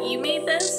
you made this?